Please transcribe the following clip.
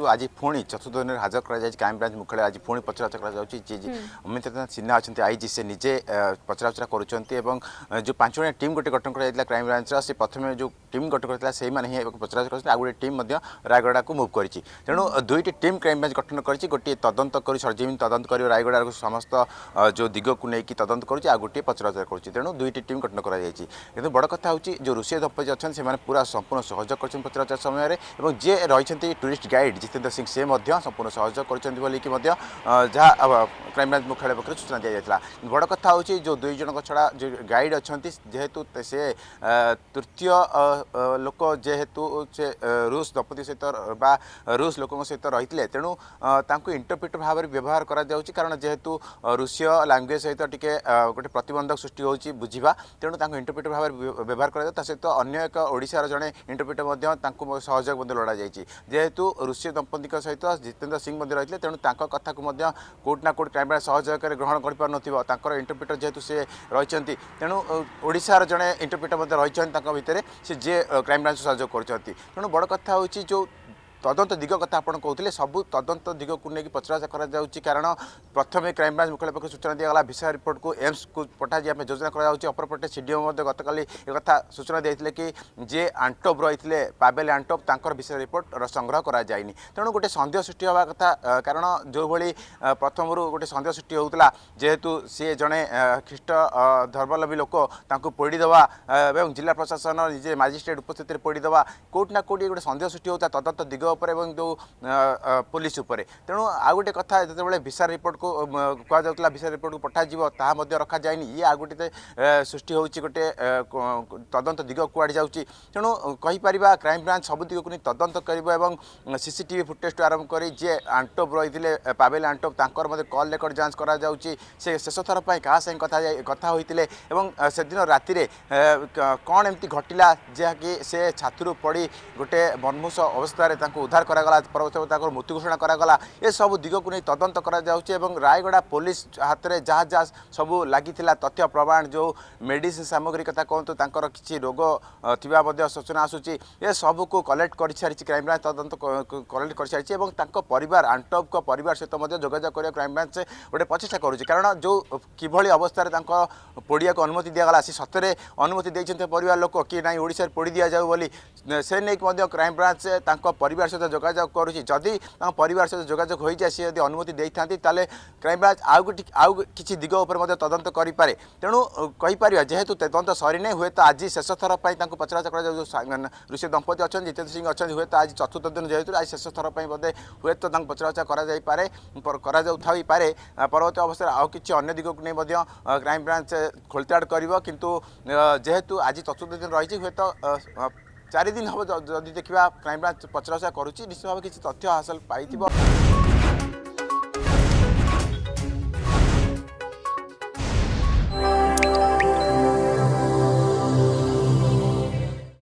আজি পুঁ চতুর্থ দিনের হাজর করা যাই ক্রাইম ব্রাঞ্চ মুখ্যালয় আজ পুঁ পচরাউচরা করা যাচ্ছে যে অমিতাভ সিনহা অনেক আইজি সে নিজে পচরাউচরা করছেন এবং যে পাঁচ জন টিম গোটে গঠন করা যাই ক্রাইম ব্রাঞ্চর সে প্রথমে যে টিম গঠন করেছিল সেই মানে হি পচরাউচরা করছেন আর গোটে টিম রায়গড়াকে মুভ করেছি তেমন দুইটি টিম ক্রাইম ব্রাঞ্চ গঠন করেছি গোটি তদন্ত করে সরজমিন তদন্ত করি রায়গড়ার সমস্ত যে দিগকু নেই তদন্ত করছে আর গোটি পচরাউচরা করছে তেমন দুইটি টিম গঠন করা যাই কিন্তু বড় কথা হচ্ছে যে রুষিয়া দম্পতি অনেক সে পুরা সম্পূর্ণ সহযোগ করছেন পচরাউচরা সময়ের এবং যে রয়েছেন টুরিস্ট গাইড ଜିତେନ୍ଦ୍ର ସିଂ ସେ ମଧ୍ୟ ସମ୍ପୂର୍ଣ୍ଣ ସହଯୋଗ କରିଛନ୍ତି ବୋଲିକି ମଧ୍ୟ ଯାହା କ୍ରାଇମବ୍ରାଞ୍ଚ ମୁଖ୍ୟାଳୟ ପକ୍ଷରୁ ସୂଚନା ଦିଆଯାଇଥିଲା। ବଡ଼ କଥା ହେଉଛି ଯେଉଁ ଦୁଇ ଜଣଙ୍କ ଛଡ଼ା ଯେଉଁ ଗାଇଡ୍ ଅଛନ୍ତି ଯେହେତୁ ସେ ତୃତୀୟ ଲୋକ ଯେହେତୁ ସେ ରୁଷ ଦମ୍ପତି ସହିତ ବା ରୁଷ ଲୋକଙ୍କ ସହିତ ରହିଥିଲେ ତେଣୁ ତାଙ୍କୁ ଇଣ୍ଟରପ୍ରିଟର ଭାବରେ ବ୍ୟବହାର କରାଯାଉଛି କାରଣ ଯେହେତୁ ରୁଷୀୟ ଲାଙ୍ଗୁଏଜ୍ ସହିତ ଟିକେ ଗୋଟେ ପ୍ରତିବନ୍ଧକ ସୃଷ୍ଟି ହେଉଛି ବୁଝିବା ତେଣୁ ତାଙ୍କୁ ଇଣ୍ଟରପ୍ରିଟର ଭାବରେ ବ୍ୟବହାର କରାଯାଉ ତା ସହିତ ଅନ୍ୟ ଏକ ଓଡ଼ିଶାର ଜଣେ ଇଣ୍ଟରପ୍ରିଟର ମଧ୍ୟ ତାଙ୍କୁ ସହଯୋଗ ମଧ୍ୟ ଲୋଡ଼ାଯାଇଛି। ଯେହେତୁ ରୁଷୀୟ ଦମ୍ପତିଙ୍କ ସହିତ ଜିତେନ୍ଦ୍ର ସିଂ ମଧ୍ୟ ରହିଥିଲେ। ତେଣୁ ତାଙ୍କ କଥାକୁ ମଧ୍ୟ କେଉଁଠି ନା କେଉଁଠି କ୍ରାଇମବ୍ରାଞ୍ଚ ସହଯୋଗରେ ଗ୍ରହଣ କରିପାରୁନଥିବ। ତାଙ୍କର ଇଣ୍ଟରପ୍ରିଟର ଯେହେତୁ ସେ ରହିଛନ୍ତି ତେଣୁ ଓଡ଼ିଶାର ଜଣେ ଇଣ୍ଟରପ୍ରିଟର ମଧ୍ୟ ରହିଛନ୍ତି ତାଙ୍କ ଭିତରେ। ସେ ଯିଏ କ୍ରାଇମବ୍ରାଞ୍ଚ ସହଯୋଗ କରୁଛନ୍ତି। ତେଣୁ ବଡ଼ କଥା ହେଉଛି ଯେଉଁ ତଦନ୍ତ ଦିଗ କଥା ଆପଣ କହୁଥିଲେ ସବୁ ତଦନ୍ତ ଦିଗକୁ ନେଇକି ପଚରାଚରା କରାଯାଉଛି। କାରଣ ପ୍ରଥମେ କ୍ରାଇମବ୍ରାଞ୍ଚ ମୁଖ୍ୟାଳୟ ପକ୍ଷରୁ ସୂଚନା ଦିଆଗଲା ଭିସା ରିପୋର୍ଟକୁ ଏମ୍ସକୁ ପଠାଯିବା ପାଇଁ ଯୋଜନା କରାଯାଉଛି। ଅପରପଟେ ସିଡିଓ ମଧ୍ୟ ଗତକାଲି ଏ କଥା ସୂଚନା ଦେଇଥିଲେ କି ଯିଏ ଆଣ୍ଟୋପ ରହିଥିଲେ ପାବେଲ ଆଣ୍ଟୋପ ତାଙ୍କର ଭିସା ରିପୋର୍ଟର ସଂଗ୍ରହ କରାଯାଇନି। ତେଣୁ ଗୋଟେ ସନ୍ଦେହ ସୃଷ୍ଟି ହେବା କଥା କାରଣ ଯେଉଁଭଳି ପ୍ରଥମରୁ ଗୋଟେ ସନ୍ଦେହ ସୃଷ୍ଟି ହେଉଥିଲା ଯେହେତୁ ସିଏ ଜଣେ ଖ୍ରୀଷ୍ଟ ଧର୍ମାବଲମ୍ବୀ ଲୋକ ତାଙ୍କୁ ପୋଡ଼ିଦେବା ଏବଂ ଜିଲ୍ଲା ପ୍ରଶାସନ ନିଜେ ମାଜିଷ୍ଟ୍ରେଟ୍ ଉପସ୍ଥିତିରେ ପୋଡ଼ିଦେବା କେଉଁଠି ନା କେଉଁଠି ଗୋଟେ ସନ୍ଦେହ ସୃଷ୍ଟି ହେଉଥିଲା ତଦନ୍ତ ଦିଗ ଉପରେ ଏବଂ ଯେଉଁ ପୋଲିସ ଉପରେ। ତେଣୁ ଆଉ ଗୋଟେ କଥା ଯେତେବେଳେ ଭିସା ରିପୋର୍ଟକୁ କୁହାଯାଉଥିଲା ଭିସା ରିପୋର୍ଟକୁ ପଠାଯିବ ତାହା ମଧ୍ୟ ରଖାଯାଏନି। ଇଏ ଆଉ ଗୋଟେ ସୃଷ୍ଟି ହେଉଛି ଗୋଟେ ତଦନ୍ତ ଦିଗ କୁଆଡ଼େ ଯାଉଛି। ତେଣୁ କହିପାରିବା କ୍ରାଇମବ୍ରାଞ୍ଚ ସବୁ ଦିଗକୁ ନେଇ ତଦନ୍ତ କରିବ ଏବଂ ସିସିଟିଭି ଫୁଟେଜ୍ଠୁ ଆରମ୍ଭ କରି ଯିଏ ଆଣ୍ଟୋପ ରହିଥିଲେ ପାବେଲ ଆଣ୍ଟୋପ ତାଙ୍କର ମଧ୍ୟ କଲ୍ ରେକର୍ଡ଼ ଯାଞ୍ଚ କରାଯାଉଛି। ସେ ଶେଷ ଥର ପାଇଁ କାହା ସାଙ୍ଗେ କଥା କଥା ହୋଇଥିଲେ ଏବଂ ସେଦିନ ରାତିରେ କ'ଣ ଏମିତି ଘଟିଲା ଯାହାକି ସେ ଛାତରୁ ପଡ଼ି ଗୋଟେ ମନ୍ମୁଷ ଅବସ୍ଥାରେ ତାଙ୍କୁ উদ্ধার করা পরবর্তী তাঁর মৃত্যু ঘোষণা করা এসব দিগক নিয়ে তদন্ত করা যাচ্ছে এবং রায়গড়া পুলিশ হাতের যা যা সবু লাগি তথ্য প্রমাণ যে মেডিসিন সামগ্রী কথা কুহতু তাঁর কিছু রোগ থাকা সূচনা আসুচি এসবুক কলেক্ট করে সারি ক্রাইমব্রাঞ্চ তদন্ত কলেক্ট করে সারি এবং তাঁর পরিবার আন্টবক পরিবার সহ যোগাযোগ করা ক্রাইমব্রাঞ্চ গোটে প্রচেষ্টা করুছে কারণ যে কিভাবে অবস্থায় তাঁর পোড়িয়াকে অনুমতি দিয়েগলা সে সতরে অনুমতি দিয়েছেন পরিবার লোক কি না ওড়শার পোড়ি দিয়া যাও বলে সে নেই ক্রাইমব্রাঞ্চ তাঁর পরিবার ସହିତ ଯୋଗାଯୋଗ କରୁଛି। ଯଦି ତାଙ୍କ ପରିବାର ସହିତ ଯୋଗାଯୋଗ ହୋଇଯାଏ ସେ ଯଦି ଅନୁମତି ଦେଇଥାନ୍ତି ତାହେଲେ କ୍ରାଇମବ୍ରାଞ୍ଚ ଆଉ ଆଉ କିଛି ଦିଗ ଉପରେ ମଧ୍ୟ ତଦନ୍ତ କରିପାରେ। ତେଣୁ କହିପାରିବା ଯେହେତୁ ତଦନ୍ତ ସରିନାହିଁ ହୁଏତ ଆଜି ଶେଷ ଥର ପାଇଁ ତାଙ୍କୁ ପଚରାଚ କରାଯାଉ ଯେଉଁ ଋଷି ଦମ୍ପତି ଅଛନ୍ତି ଜିତେନ୍ଦ୍ର ସିଂ ଅଛନ୍ତି ହୁଏତ ଆଜି ଚତୁର୍ଥ ଦିନ ଯେହେତୁ ଆଜି ଶେଷ ଥର ପାଇଁ ବୋଧେ ହୁଏତ ତାଙ୍କୁ ପଚରାଉଚା କରାଯାଇପାରେ କରାଯାଉଥାଇପାରେ। ପରବର୍ତ୍ତୀ ଅବସ୍ଥାରେ ଆଉ କିଛି ଅନ୍ୟ ଦିଗକୁ ନେଇ ମଧ୍ୟ କ୍ରାଇମବ୍ରାଞ୍ଚ ଖୋଳତାଡ଼ କରିବ। କିନ୍ତୁ ଯେହେତୁ ଆଜି ଚତୁର୍ଥ ଦିନ ରହିଛି ହୁଏତ ଚାରି ଦିନ ହେବ ଯଦି ଦେଖିବା କ୍ରାଇମବ୍ରାଞ୍ଚ ପଚରାଉଚରା କରୁଛି ନିଶ୍ଚିତ ଭାବେ କିଛି ତଥ୍ୟ ହାସଲ ପାଇଥିବ।